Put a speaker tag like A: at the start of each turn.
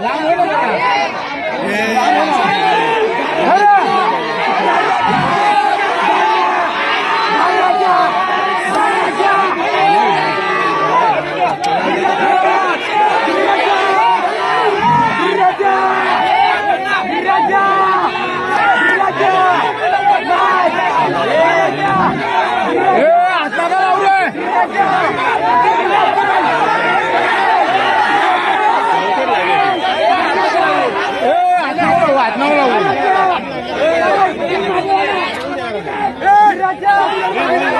A: Yeah. Raja